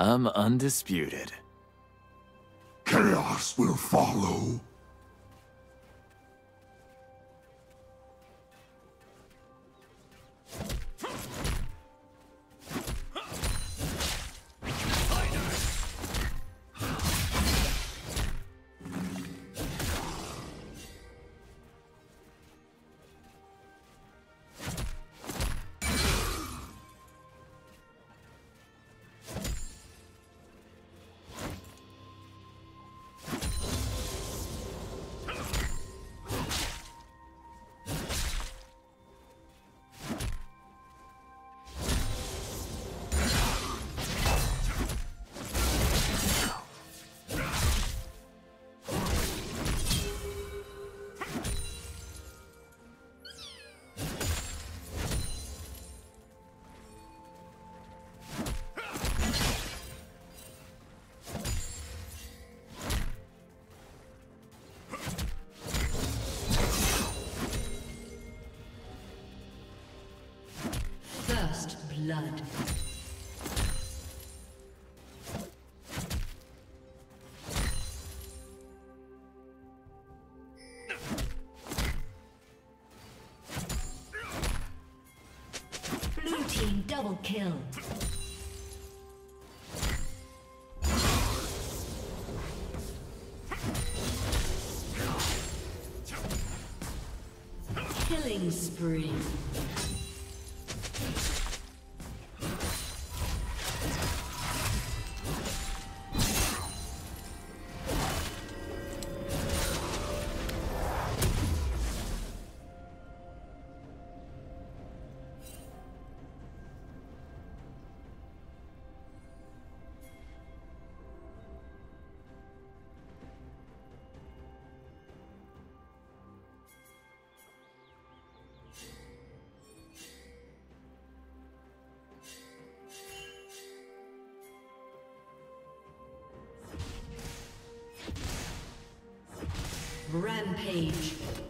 I'm undisputed. Chaos will follow. Blood. Blue team double kill. Killing spree. Rampage.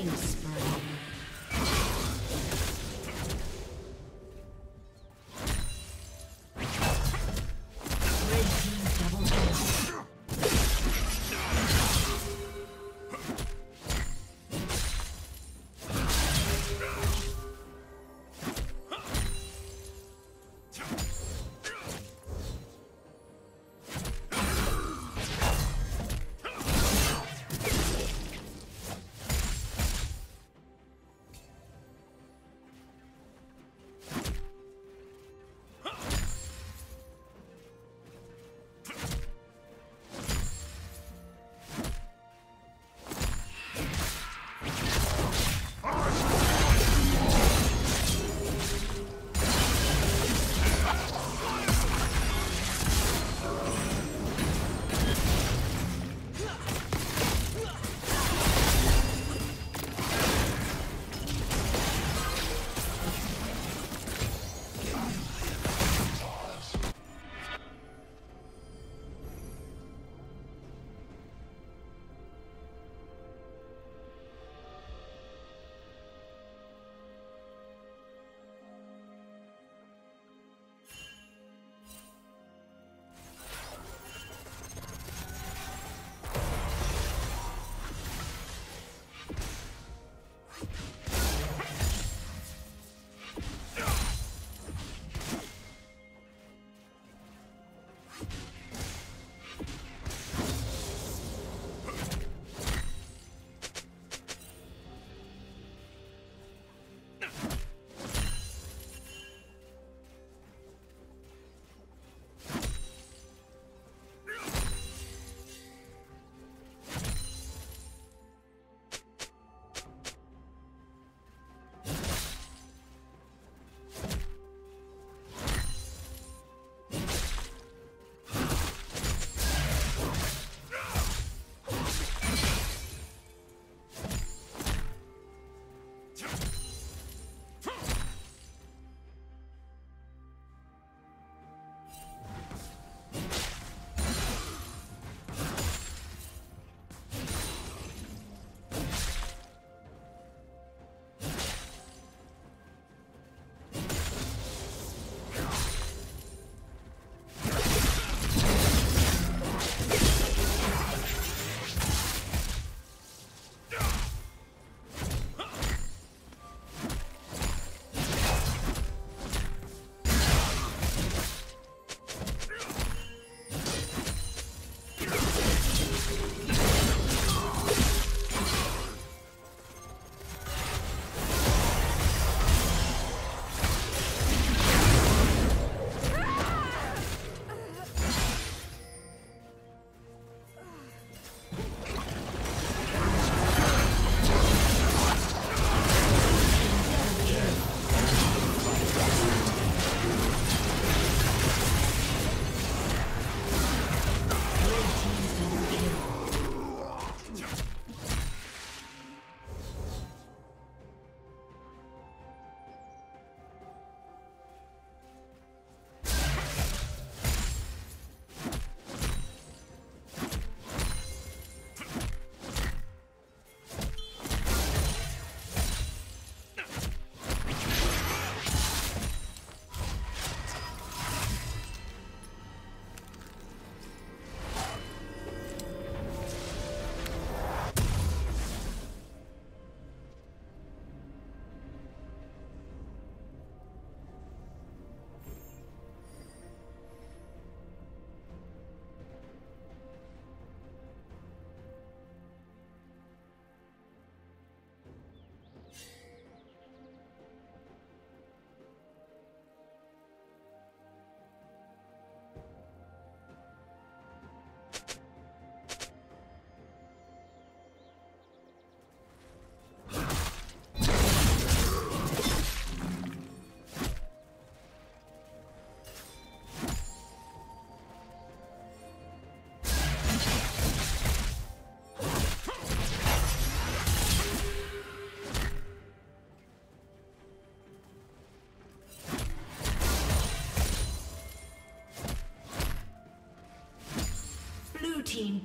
Killing.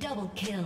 Double kill.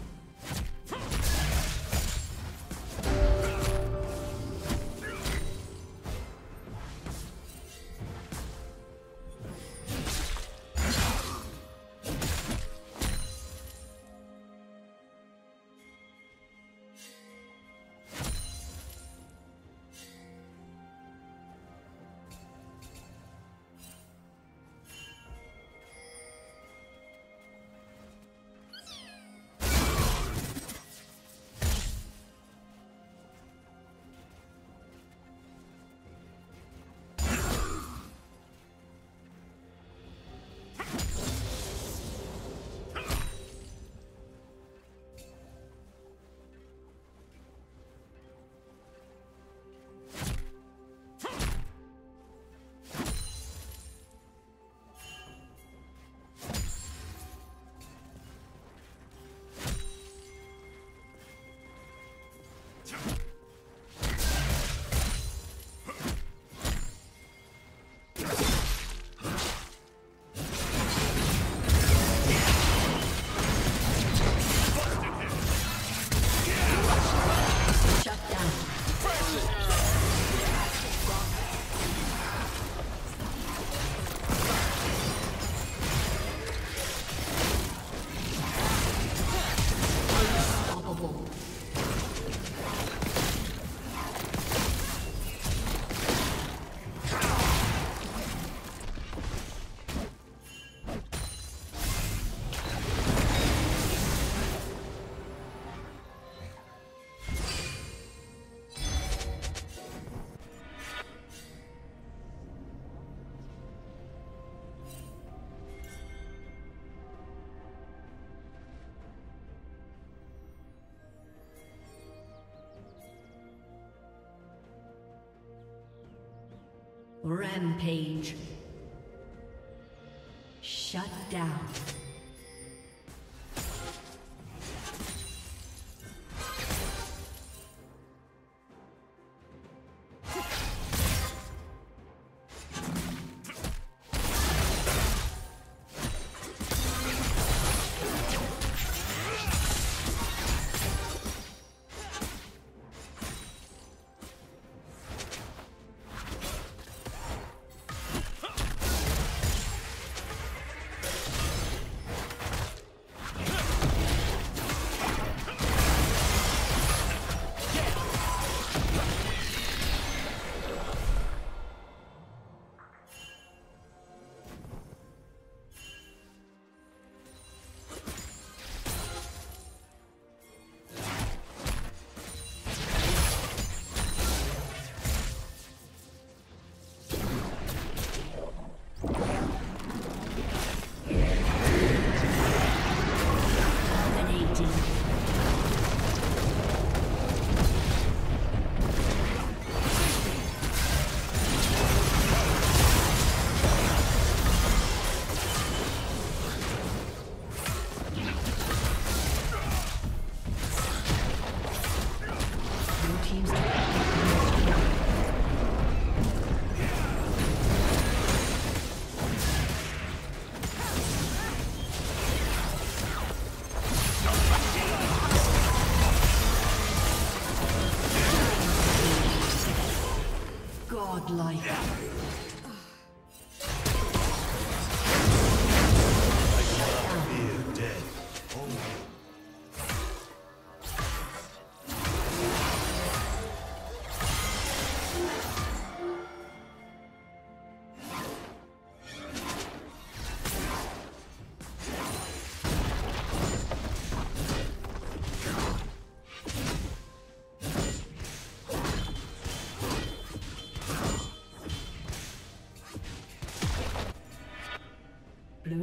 Rampage. Shut down. Godlike.